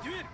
активируй!